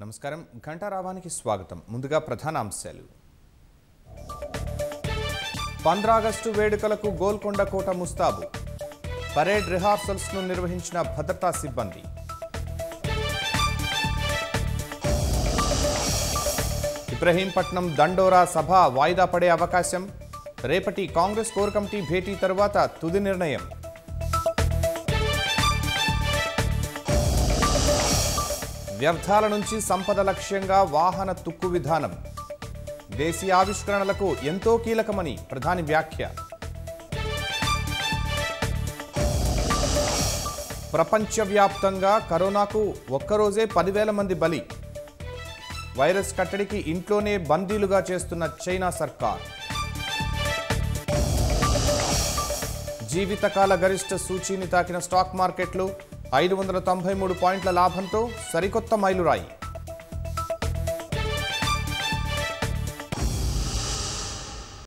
నమస్కారం. ఘంటారావానికి స్వాగతం. ముందుగా ప్రధాన అంశాలు పంద్రాగస్టు వేడుకలకు గోల్కొండ కోట ముస్తాబు. పరేడ్ రిహార్సల్స్ను నిర్వహించిన భద్రతా సిబ్బంది. ఇబ్రహీంపట్నం దండోరా సభ వాయిదా పడే అవకాశం. రేపటి కాంగ్రెస్ కోర్ కమిటీ భేటీ తరువాత తుది నిర్ణయం. వ్యర్థాల నుంచి సంపద లక్ష్యంగా వాహన తుక్కు విధానం. దేశీయ ఆవిష్కరణలకు ఎంతో కీలకమని ప్రధాని వ్యాఖ్య. ప్రపంచవ్యాప్తంగా కరోనాకు ఒక్కరోజే పదివేల మంది బలి. వైరస్ కట్టడికి ఇంట్లోనే బందీలుగా చేస్తున్న చైనా సర్కార్. జీవితకాల గరిష్ట సూచీని తాకిన స్టాక్ మార్కెట్లు ఐదు వందల తొంభై మూడు పాయింట్ల లాభంతో సరికొత్త మైలురాయి.